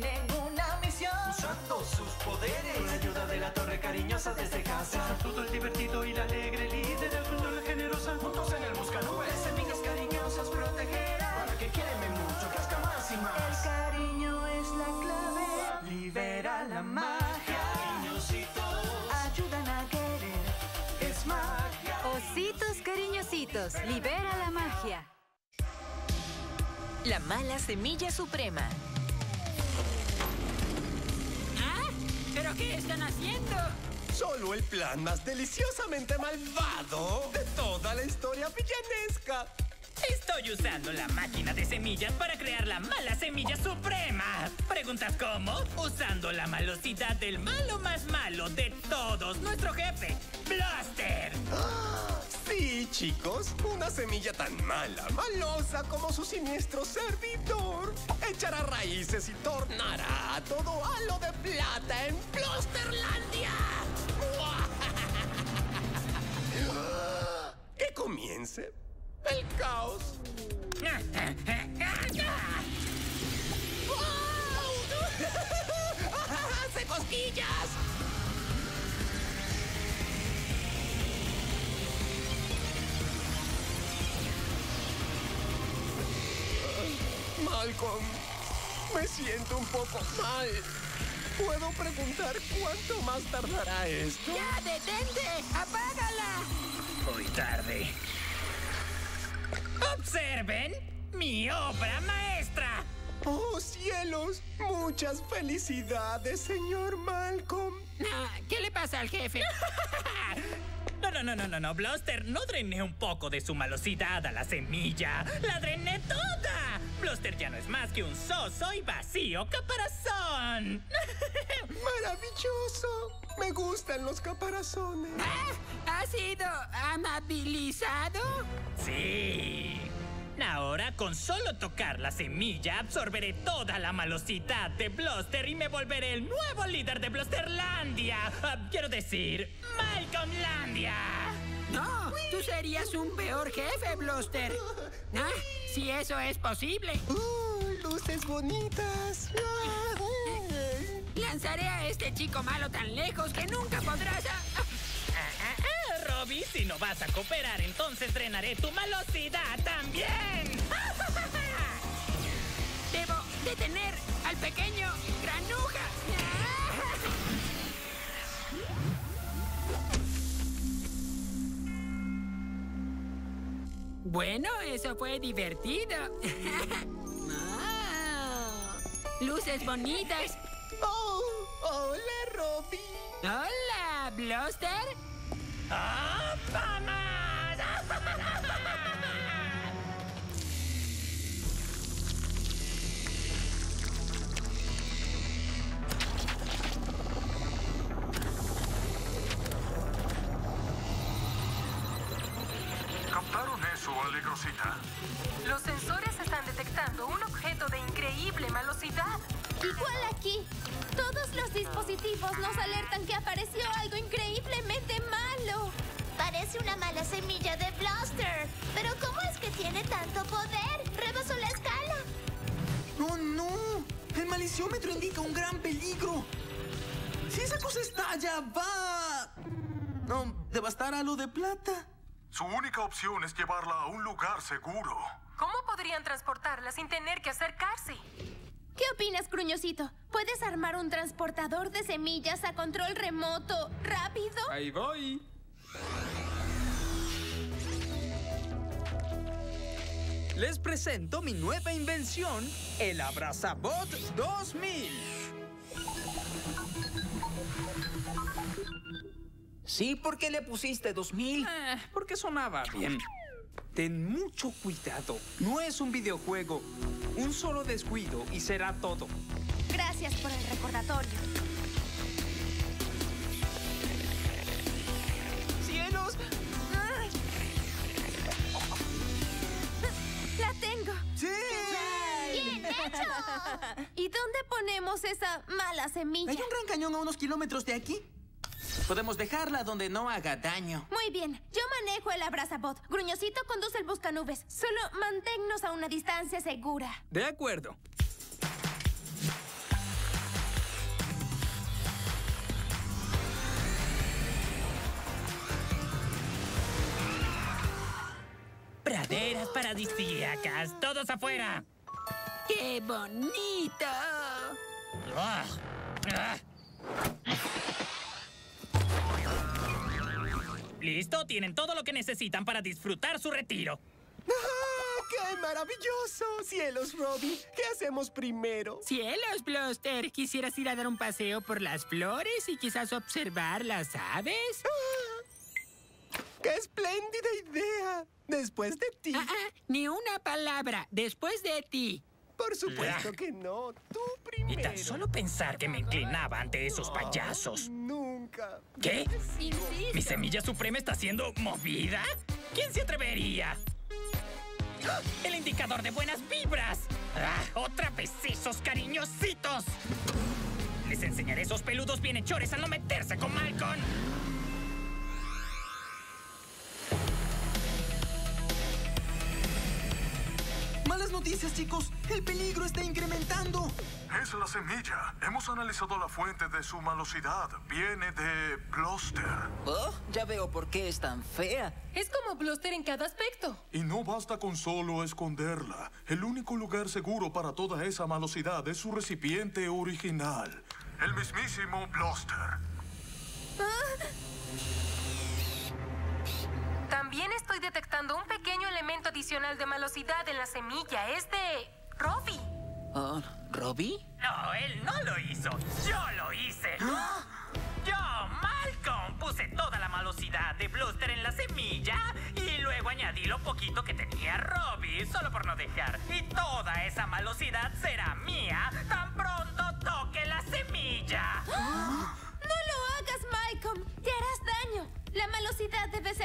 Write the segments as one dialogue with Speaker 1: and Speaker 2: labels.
Speaker 1: tienen una misión.
Speaker 2: Usando sus poderes. Con la ayuda de la torre cariñosa desde casa.
Speaker 3: Todo el divertido y la alegre líder del control generosa.
Speaker 2: Juntos en el buscanubes.
Speaker 1: Semillas cariñosas protegerán.
Speaker 2: Para que queme mucho, crezca más y
Speaker 1: El
Speaker 2: más.
Speaker 1: cariño es la clave. Libera la magia.
Speaker 2: Cariñositos.
Speaker 1: Ayudan a querer. Es magia.
Speaker 4: Ositos cariñositos, libera la magia.
Speaker 5: La mala semilla suprema.
Speaker 6: Están haciendo?
Speaker 7: Solo el plan más deliciosamente malvado de toda la historia villanesca.
Speaker 8: Estoy usando la máquina de semillas para crear la mala semilla suprema. ¿Preguntas cómo? Usando la malosidad del malo más malo de todos, nuestro jefe, Blaster.
Speaker 7: Sí, chicos, una semilla tan mala, malosa como su siniestro servidor. Echará raíces y tornará todo halo de plata en Blosterlandia. Que comience el caos. ¡Hace cosquillas! Malcolm, me siento un poco mal. ¿Puedo preguntar cuánto más tardará esto?
Speaker 6: ¡Ya, detente! ¡Apágala!
Speaker 8: Muy tarde. ¡Observen! ¡Mi obra maestra!
Speaker 7: ¡Oh, cielos! Muchas felicidades, señor Malcolm.
Speaker 6: Ah, ¿Qué le pasa al jefe?
Speaker 8: No, no, no, no, no, no, Bluster, no drené un poco de su malosidad a la semilla. ¡La drené toda! Bluster ya no es más que un soso y vacío caparazón.
Speaker 7: ¡Maravilloso! Me gustan los caparazones.
Speaker 6: Ah, ¿Ha sido amabilizado?
Speaker 8: Sí. Ahora, con solo tocar la semilla, absorberé toda la malosidad de Bluster y me volveré el nuevo líder de Blusterlandia. Ah, quiero decir, Malcolmlandia.
Speaker 6: No, tú serías un peor jefe, Bluster. Ah, si eso es posible.
Speaker 7: ¡Uh, luces bonitas!
Speaker 6: Lanzaré a este chico malo tan lejos que nunca podrás... ah, ah.
Speaker 8: Ah, ah, Robbie, si no vas a cooperar, entonces drenaré tu malosidad también.
Speaker 6: Bueno, eso fue divertido. Luces bonitas.
Speaker 7: ¡Oh! ¡Hola, Robbie!
Speaker 6: Hola, Bluster.
Speaker 8: ¡Ah, vamos!
Speaker 3: ¿Captaron
Speaker 9: Los sensores están detectando un objeto de increíble malosidad.
Speaker 10: Igual aquí. Todos los dispositivos nos alertan que apareció algo increíblemente malo. Parece una mala semilla de Blaster. Pero ¿cómo es que tiene tanto poder? Rebasó la escala.
Speaker 11: ¡Oh, no! El maliciómetro indica un gran peligro. Si esa cosa estalla, va... No, devastar a lo de plata.
Speaker 3: Su única opción es llevarla a un lugar seguro.
Speaker 9: ¿Cómo podrían transportarla sin tener que acercarse?
Speaker 10: ¿Qué opinas, Cruñosito? ¿Puedes armar un transportador de semillas a control remoto rápido?
Speaker 12: Ahí voy. Les presento mi nueva invención, el Abrazabot 2000.
Speaker 11: Sí, ¿por qué le pusiste 2000?
Speaker 12: Eh, porque sonaba bien. Ten mucho cuidado. No es un videojuego. Un solo descuido y será todo.
Speaker 10: Gracias por el recordatorio.
Speaker 11: ¡Cielos!
Speaker 10: ¡Ah! ¡La tengo!
Speaker 11: ¡Sí!
Speaker 10: ¡Bien hecho! ¿Y dónde ponemos esa mala semilla?
Speaker 11: Hay un gran cañón a unos kilómetros de aquí. Podemos dejarla donde no haga daño.
Speaker 10: Muy bien, yo manejo el abrazabot. Gruñosito conduce el buscanubes. Solo manténnos a una distancia segura.
Speaker 12: De acuerdo.
Speaker 8: Praderas paradisíacas, todos afuera.
Speaker 6: ¡Qué bonito!
Speaker 8: ¡Ah! ¡Ah! ¿Listo? Tienen todo lo que necesitan para disfrutar su retiro.
Speaker 7: ¡Ah, ¡Qué maravilloso! ¡Cielos, Robbie! ¿Qué hacemos primero?
Speaker 6: ¡Cielos, Bluster! ¿Quisieras ir a dar un paseo por las flores y quizás observar las aves?
Speaker 7: ¡Ah! ¡Qué espléndida idea! Después de ti.
Speaker 6: Ah, ah, ni una palabra. Después de ti.
Speaker 7: Por supuesto que no. Tú primero.
Speaker 8: Y tan solo pensar que me inclinaba ante esos payasos.
Speaker 7: Nunca.
Speaker 8: ¿Qué? ¿Mi semilla suprema está siendo movida? ¿Quién se atrevería? ¡Ah! ¡El indicador de buenas vibras! ¡Ah! ¡Otra vez esos cariñositos! Les enseñaré a esos peludos bienhechores a no meterse con Malcolm.
Speaker 11: Malas noticias, chicos. El peligro está incrementando.
Speaker 3: Es la semilla. Hemos analizado la fuente de su malosidad. Viene de Bluster.
Speaker 13: Oh, ya veo por qué es tan fea.
Speaker 9: Es como Bluster en cada aspecto.
Speaker 3: Y no basta con solo esconderla. El único lugar seguro para toda esa malosidad es su recipiente original. El mismísimo Bluster.
Speaker 9: Estoy detectando un pequeño elemento adicional de malosidad en la semilla. Es de Robbie.
Speaker 13: Oh, ¿Robbie?
Speaker 8: No, él no lo hizo. Yo lo hice. Yo, Malcolm, puse toda la malosidad de Bluster en la semilla y luego añadí lo poquito que tenía Robbie, solo por no dejar. Y toda esa malosidad será mía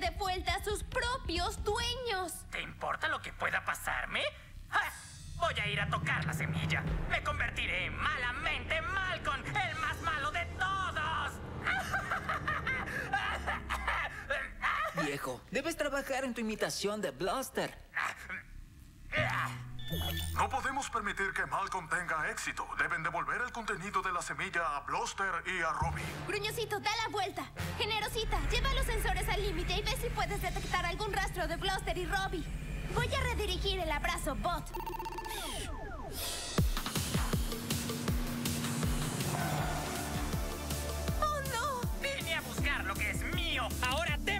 Speaker 10: ser devuelta a sus propios dueños.
Speaker 8: ¿Te importa lo que pueda pasarme? ¡Ja! Voy a ir a tocar la semilla. Me convertiré en malamente en Malcolm, el más malo de todos.
Speaker 13: Viejo, debes trabajar en tu imitación de Bluster.
Speaker 3: No podemos permitir que Malcolm tenga éxito. Deben devolver el contenido de la semilla a Bluster y a Robbie.
Speaker 10: Gruñosito, da la vuelta. Generosita, lleva los sensores al límite y ve si puedes detectar algún rastro de Bluster y Robbie. Voy a redirigir el abrazo bot. ¡Oh, no!
Speaker 8: Vine a buscar lo que es mío. Ahora témenla.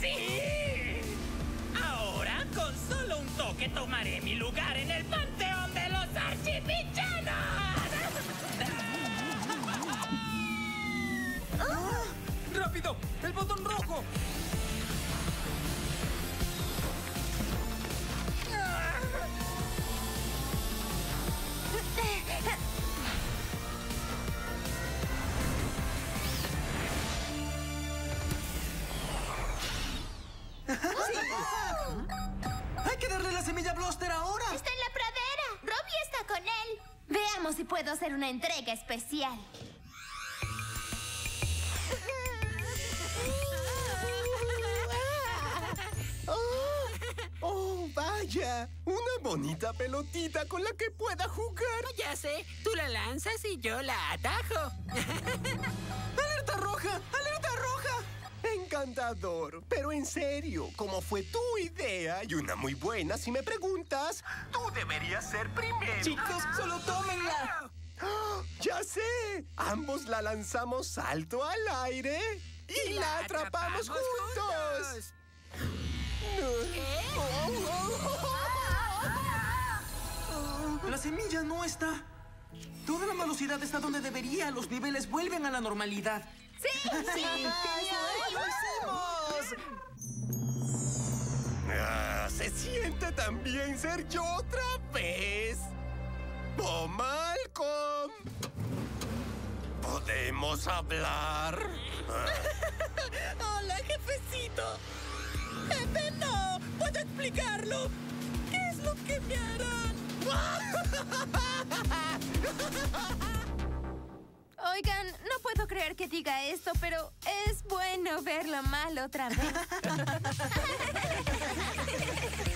Speaker 8: ¡Sí! Ahora, con solo un toque, tomaré mi lugar en el
Speaker 10: una entrega especial.
Speaker 7: ¡Oh! ¡Oh, vaya! Una bonita pelotita con la que pueda jugar.
Speaker 6: Ya sé, tú la lanzas y yo la atajo.
Speaker 11: ¡Alerta roja! ¡Alerta roja!
Speaker 7: Encantador, pero en serio, como fue tu idea y una muy buena si me preguntas, tú deberías ser primero.
Speaker 11: Chicos, solo tómenla.
Speaker 7: ¡Ah! ¡Ya sé! Ambos la lanzamos alto al aire y, la atrapamos, juntos.
Speaker 11: La semilla no está. Toda la malosidad está donde debería. Los niveles vuelven a la normalidad.
Speaker 10: ¡Sí!
Speaker 11: ¡Sí! ¡Lo hicimos!
Speaker 7: Ah, se siente tan bien ser yo otra vez. ¡Oh, Malcolm! ¡Oh, ¿Podemos hablar?
Speaker 8: Hola, jefecito. Jefe, no. ¿Puedo explicarlo? ¿Qué es lo que me harán?
Speaker 10: Oigan, no puedo creer que diga esto, pero es bueno verlo mal otra vez.
Speaker 14: ¡Otra